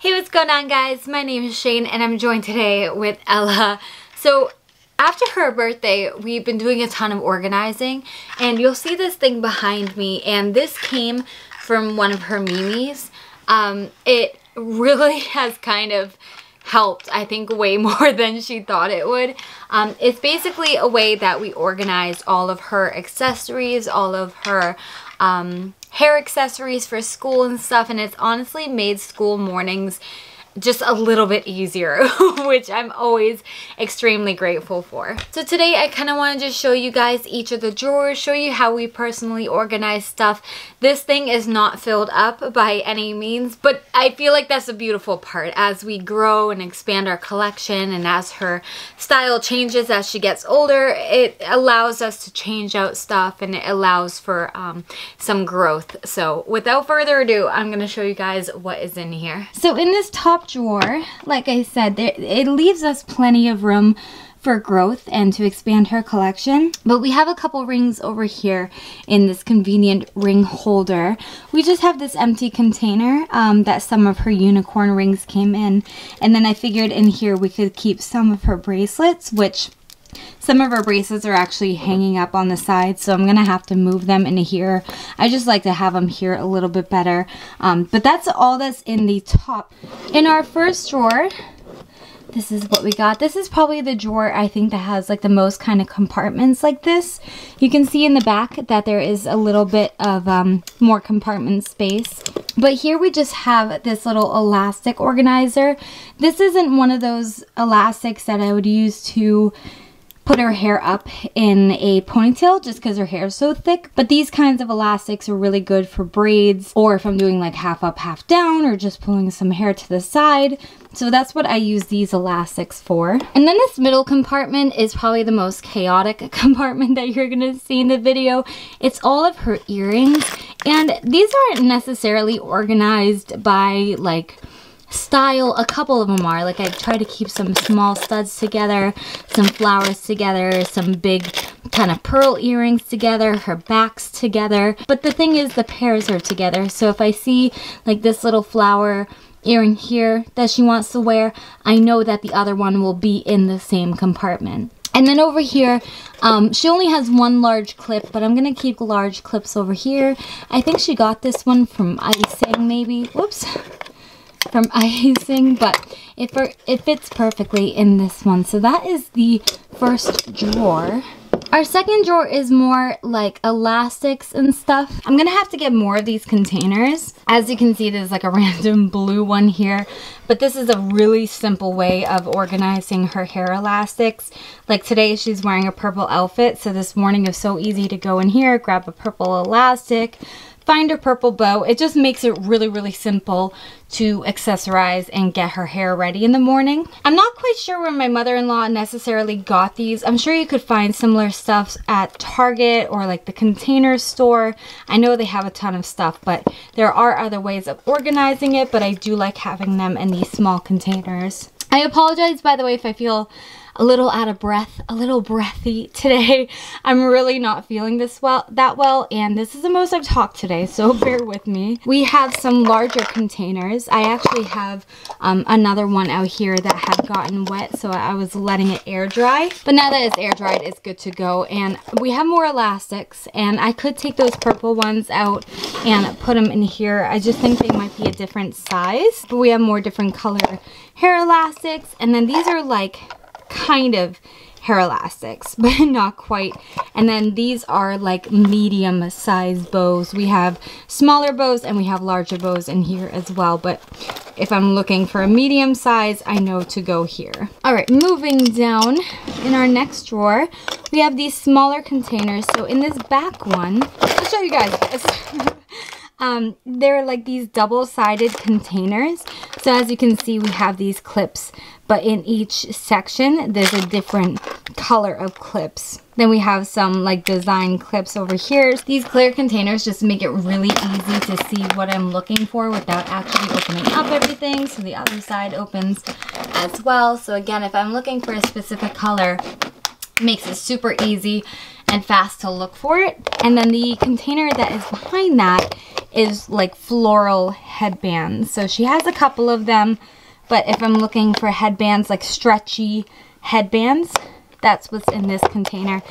Hey, what's going on guys? My name is Shane and I'm joined today with Ella. So after her birthday, we've been doing a ton of organizing and you'll see this thing behind me and this came from one of her memes. Um, it really has kind of helped, I think, way more than she thought it would. Um, it's basically a way that we organize all of her accessories, all of her um, hair accessories for school and stuff and it's honestly made school mornings just a little bit easier, which I'm always extremely grateful for. So today I kind of want to just show you guys each of the drawers, show you how we personally organize stuff. This thing is not filled up by any means, but I feel like that's a beautiful part as we grow and expand our collection and as her style changes as she gets older, it allows us to change out stuff and it allows for um, some growth. So without further ado, I'm going to show you guys what is in here. So in this top drawer, like I said, there, it leaves us plenty of room for growth and to expand her collection. But we have a couple rings over here in this convenient ring holder. We just have this empty container um, that some of her unicorn rings came in. And then I figured in here we could keep some of her bracelets, which some of our braces are actually hanging up on the side, so I'm going to have to move them into here. I just like to have them here a little bit better. Um, but that's all that's in the top. In our first drawer, this is what we got. This is probably the drawer I think that has like the most kind of compartments like this. You can see in the back that there is a little bit of um, more compartment space. But here we just have this little elastic organizer. This isn't one of those elastics that I would use to put her hair up in a ponytail just because her hair is so thick. But these kinds of elastics are really good for braids or if I'm doing like half up, half down or just pulling some hair to the side. So that's what I use these elastics for. And then this middle compartment is probably the most chaotic compartment that you're to see in the video. It's all of her earrings and these aren't necessarily organized by like style. A couple of them are. Like I try to keep some small studs together, some flowers together, some big kind of pearl earrings together, her backs together. But the thing is the pairs are together. So if I see like this little flower earring here that she wants to wear, I know that the other one will be in the same compartment. And then over here, um, she only has one large clip, but I'm going to keep large clips over here. I think she got this one from Icing, maybe. Whoops from icing, but it, it fits perfectly in this one. So that is the first drawer. Our second drawer is more like elastics and stuff. I'm gonna have to get more of these containers. As you can see, there's like a random blue one here, but this is a really simple way of organizing her hair elastics. Like today, she's wearing a purple outfit, so this morning is so easy to go in here, grab a purple elastic, find her purple bow. It just makes it really, really simple to accessorize and get her hair ready in the morning. I'm not quite sure where my mother-in-law necessarily got these. I'm sure you could find similar stuff at Target or like the container store. I know they have a ton of stuff, but there are other ways of organizing it, but I do like having them in these small containers. I apologize, by the way, if I feel a little out of breath, a little breathy today. I'm really not feeling this well that well and this is the most I've talked today so bear with me. We have some larger containers. I actually have um, another one out here that had gotten wet so I was letting it air dry but now that it's air dried it's good to go and we have more elastics and I could take those purple ones out and put them in here. I just think they might be a different size but we have more different color hair elastics and then these are like kind of hair elastics, but not quite. And then these are like medium size bows. We have smaller bows and we have larger bows in here as well. But if I'm looking for a medium size, I know to go here. All right, moving down in our next drawer, we have these smaller containers. So in this back one, I'll show you guys this. um, they're like these double-sided containers. So as you can see, we have these clips but in each section there's a different color of clips. Then we have some like design clips over here. These clear containers just make it really easy to see what I'm looking for without actually opening up everything. So the other side opens as well. So again, if I'm looking for a specific color, Makes it super easy and fast to look for it. And then the container that is behind that is like floral headbands. So she has a couple of them, but if I'm looking for headbands, like stretchy headbands, that's what's in this container.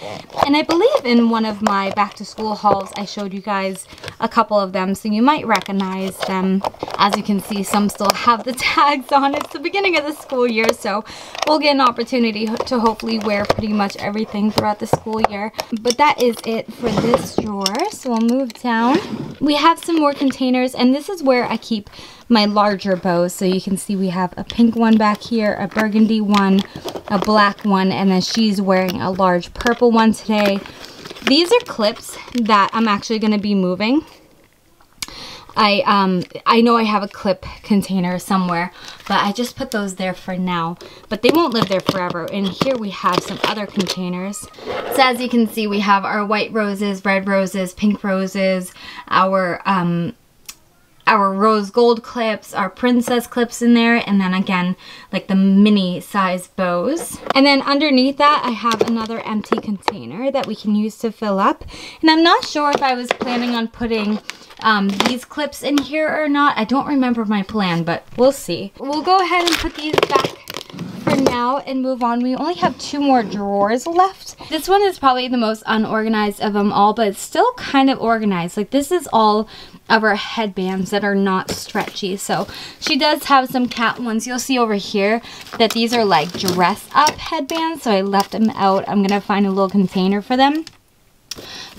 And I believe in one of my back to school hauls, I showed you guys a couple of them, so you might recognize them. As you can see, some still have the tags on. It's the beginning of the school year, so we'll get an opportunity to hopefully wear pretty much everything throughout the school year. But that is it for this drawer, so we'll move down. We have some more containers, and this is where I keep my larger bows. So you can see we have a pink one back here, a burgundy one, a black one, and then she's wearing a large purple one today. These are clips that I'm actually going to be moving. I um I know I have a clip container somewhere, but I just put those there for now. But they won't live there forever. And here we have some other containers. So as you can see, we have our white roses, red roses, pink roses, our um our rose gold clips, our princess clips in there, and then again, like the mini size bows. And then underneath that, I have another empty container that we can use to fill up. And I'm not sure if I was planning on putting um, these clips in here or not. I don't remember my plan, but we'll see. We'll go ahead and put these back for now and move on. We only have two more drawers left. This one is probably the most unorganized of them all, but it's still kind of organized. Like this is all of her headbands that are not stretchy. So she does have some cat ones. You'll see over here that these are like dress up headbands. So I left them out. I'm going to find a little container for them.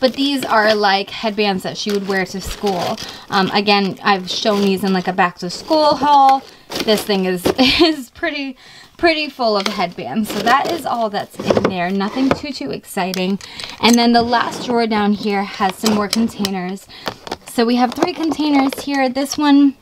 But these are like headbands that she would wear to school. Um, again, I've shown these in like a back to school haul. This thing is, is pretty, pretty full of headbands. So that is all that's in there. Nothing too, too exciting. And then the last drawer down here has some more containers. So we have three containers here. This one,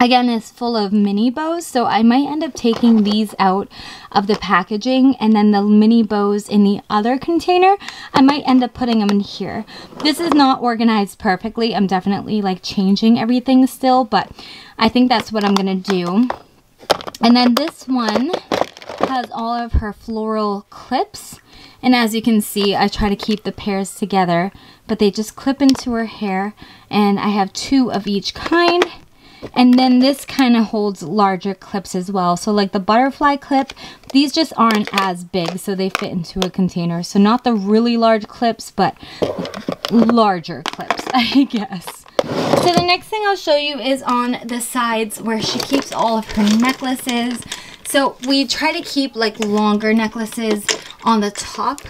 again, is full of mini bows. So I might end up taking these out of the packaging and then the mini bows in the other container, I might end up putting them in here. This is not organized perfectly. I'm definitely like changing everything still, but I think that's what I'm to do. And then this one has all of her floral clips. And as you can see, I try to keep the pairs together, but they just clip into her hair. And I have two of each kind. And then this kind of holds larger clips as well. So like the butterfly clip, these just aren't as big, so they fit into a container. So not the really large clips, but larger clips, I guess. So the next thing I'll show you is on the sides where she keeps all of her necklaces. So we try to keep like longer necklaces on the top.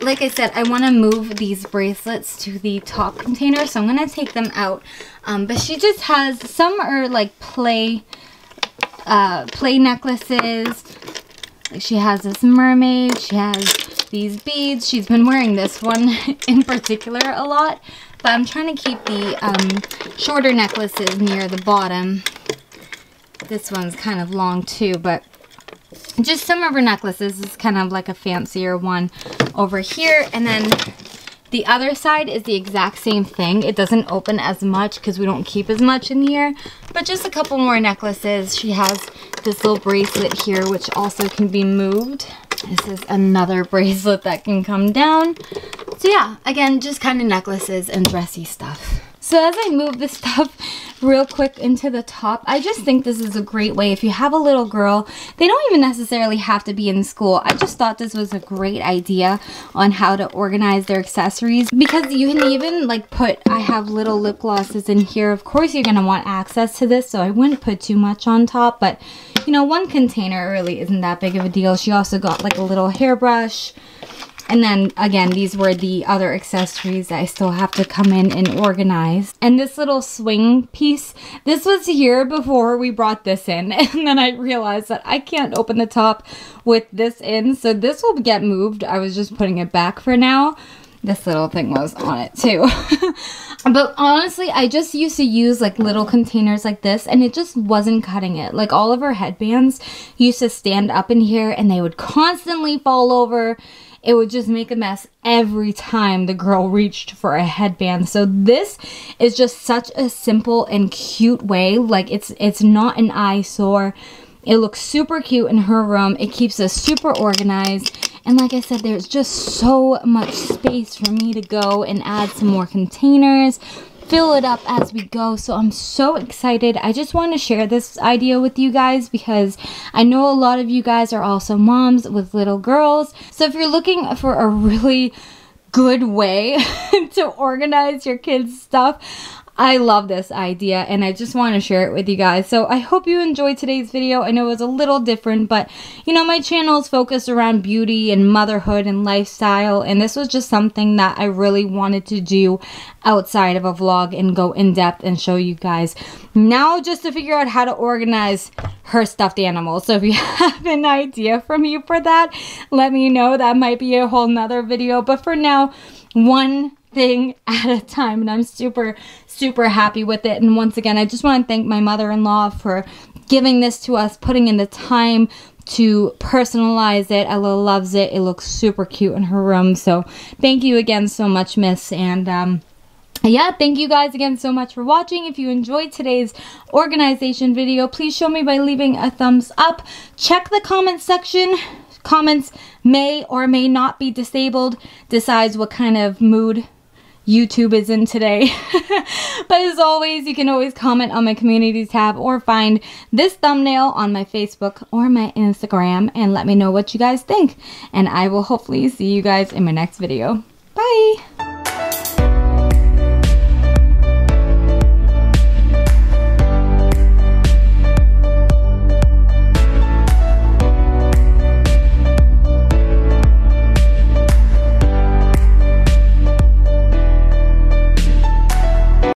Like I said, I want to move these bracelets to the top container, so I'm going to take them out. Um, but she just has, some are like play, uh, play necklaces. She has this mermaid, she has these beads. She's been wearing this one in particular a lot. But I'm trying to keep the um, shorter necklaces near the bottom. This one's kind of long too, but just some of her necklaces is kind of like a fancier one over here. And then the other side is the exact same thing. It doesn't open as much because we don't keep as much in here. But just a couple more necklaces. She has this little bracelet here, which also can be moved. This is another bracelet that can come down. So yeah, again, just kind of necklaces and dressy stuff. So as I move this stuff real quick into the top, I just think this is a great way. If you have a little girl, they don't even necessarily have to be in school. I just thought this was a great idea on how to organize their accessories because you can even like put, I have little lip glosses in here. Of course, you're going to want access to this, so I wouldn't put too much on top, but you know, one container really isn't that big of a deal. She also got like a little hairbrush, and then again, these were the other accessories that I still have to come in and organize. And this little swing piece, this was here before we brought this in. And then I realized that I can't open the top with this in. So this will get moved. I was just putting it back for now. This little thing was on it too. but honestly, I just used to use like little containers like this and it just wasn't cutting it. Like all of our headbands used to stand up in here and they would constantly fall over it would just make a mess every time the girl reached for a headband. So this is just such a simple and cute way. Like it's it's not an eyesore. It looks super cute in her room. It keeps us super organized And like I said, there's just so much space for me to go and add some more containers fill it up as we go. So I'm so excited. I just want to share this idea with you guys because I know a lot of you guys are also moms with little girls. So if you're looking for a really good way to organize your kids' stuff, I love this idea and I just want to share it with you guys. So I hope you enjoyed today's video. I know it was a little different, but you know, my channel is focused around beauty and motherhood and lifestyle. And this was just something that I really wanted to do outside of a vlog and go in depth and show you guys. Now just to figure out how to organize her stuffed animals. So if you have an idea from you for that, let me know. That might be a whole nother video. But for now, one thing at a time and I'm super super happy with it. And once again I just want to thank my mother-in-law for giving this to us putting in the time to personalize it. Ella loves it. It looks super cute in her room. So thank you again so much miss. And um yeah, thank you guys again so much for watching. If you enjoyed today's organization video, please show me by leaving a thumbs up. Check the comment section. Comments may or may not be disabled. Decides what kind of mood YouTube is in today. but as always, you can always comment on my communities tab or find this thumbnail on my Facebook or my Instagram and let me know what you guys think. And I will hopefully see you guys in my next video. Bye!